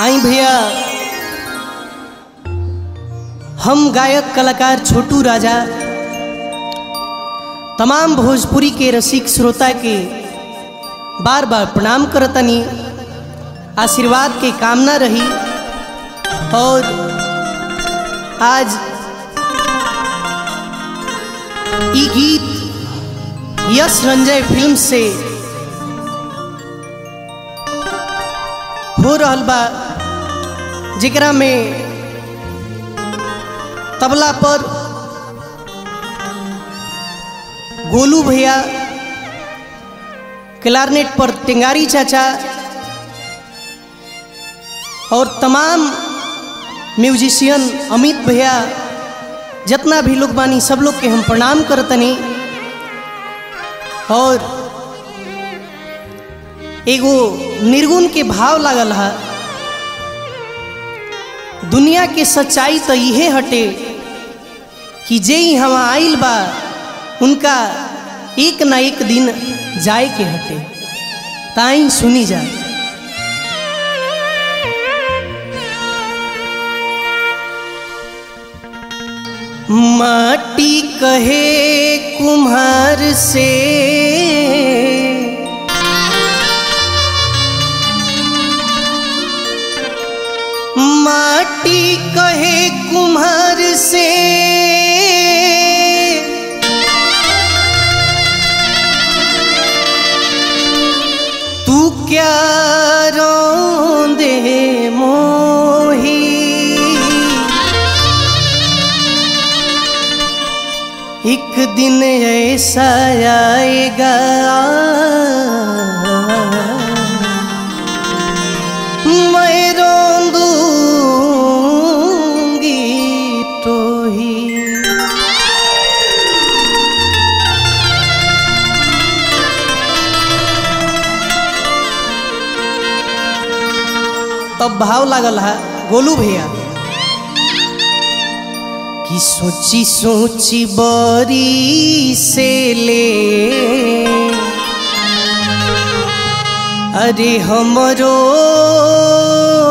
आई भैया। हम गायक, कलाकार, छोटू राजा, तमाम भोजपुरी के रसिक श्रोता के बार बार प्रणाम करतनी, आशीर्वाद के कामना रही और आज ई गीत यश रंजय फ़िल्म से हो रहल बा जेकरा में तबला पर गोलू भैया क्लारनेट पर टिंगारी चाचा और तमाम म्यूजिशियन अमित भैया, जितना भी लोग बानी सब लोग के हम प्रणाम करतनी, और एगो निर्गुण के भाव लागल है। दुनिया के सच्चाई तो इहे हटे कि जे हम आइल बा, उनका एक ना एक दिन जाए के हटे। ताई सुनी जा। माटी कहे कुम्हार से माटी कहे कुम्हार से। तू क्या रोंदे मोही? एक दिन ऐसा आएगा। तब भाव लागल है। गोलू भैया। कि सोची सोची बरी से ले। अरे हमरो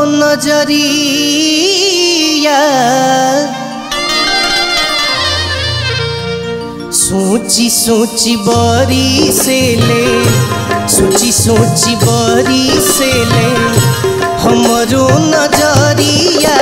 नज़रिया। सोची सोची बरी से ले। सोची सोची बरी से ले। हमरो नज़रिया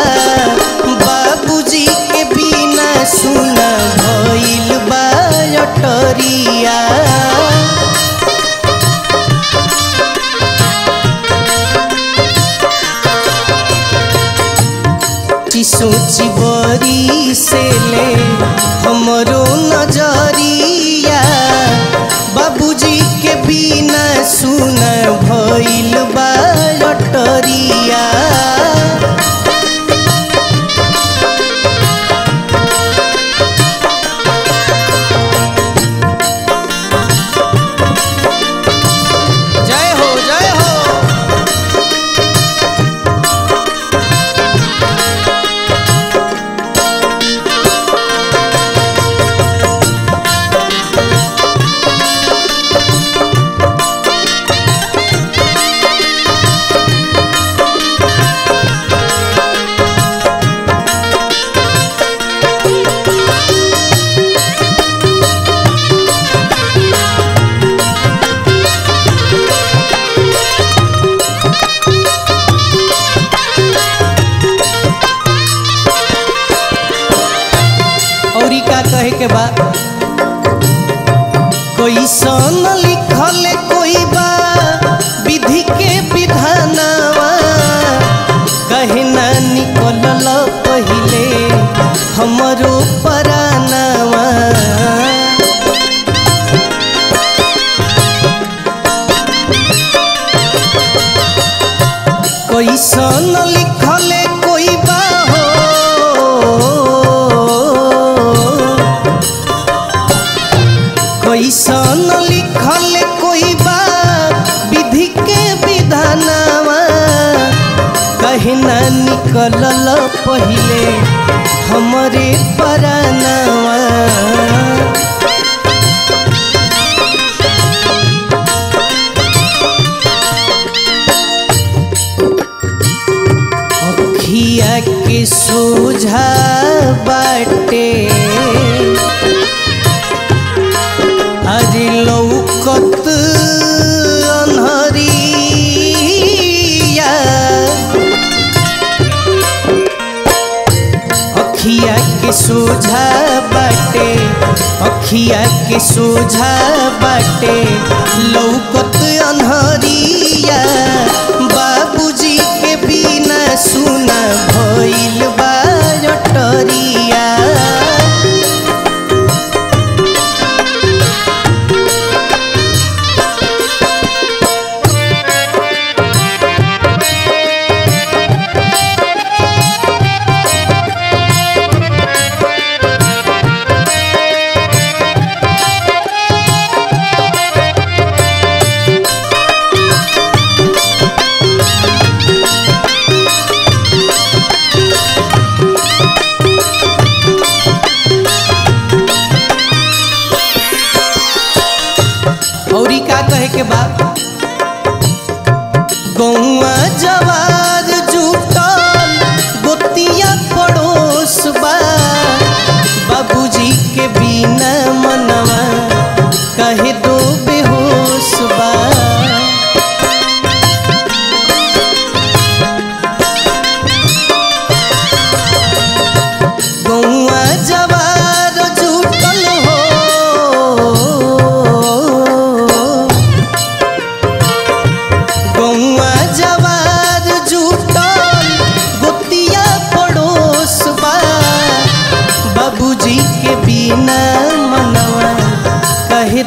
कोई सन लिखल कोई बा हो कोई सन लिखल कोई बा, विधि के विधानवा। कहे ना निकलल पहिले हमरे परानवा। सोझा बाटे अरे लौकत अनहरिया अखिया के सोझा बाटे अखिया के सोझा बाटे लौकत अनहरिया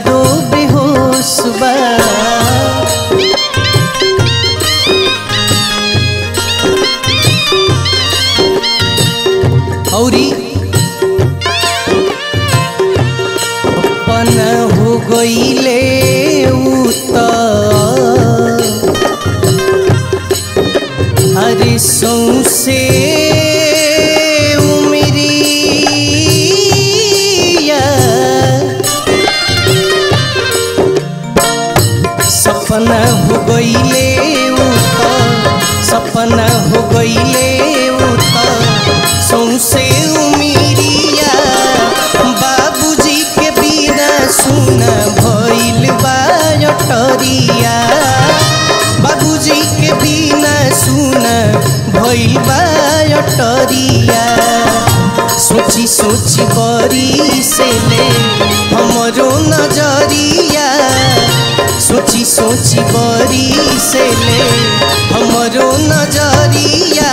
दो बेहोश बा औरी अपन हो गईले उत हरे सौसे सपना हो गईले सपना हो गईले सौसे उमिरिया, बाबूजी के बिना सुना भइल बा जटरिया बाबूजी के बिना सुना भइल बा जटरिया सोची सोची बरी से ले सोची बरी से ले हमरो नज़रिया